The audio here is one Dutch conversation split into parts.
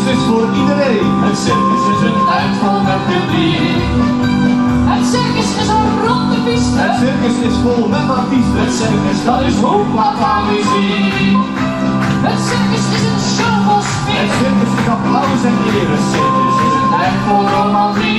circus is voor iedereen. Het circus is een uitval met publiek. Het circus is een ronde piste. Het circus is vol met artiesten. Het circus dat is hoepaka zien. Het circus is een show vol sfeer. Het circus is applaus en eer. Het circus is een uitval romantiek.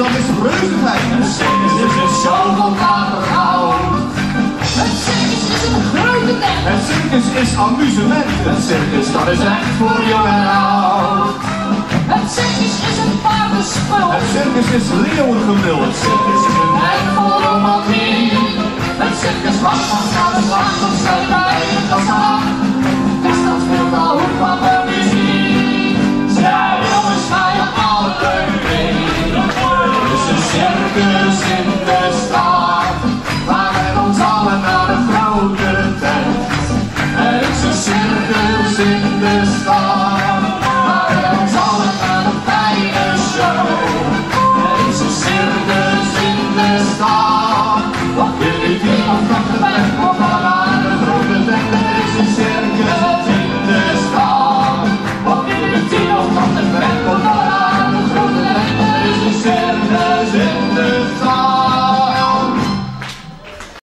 Dat is reuzenheid. Het circus is een show van watergoud. Het circus is een grote tent. Het circus is amusement. Het circus, dat is echt voor jong en oud. Het circus is een paardenspel. Het circus is leeuwengemul. Het circus is een tijd vol romantiek. Het circus wacht van de slag op zijn rijden als This song.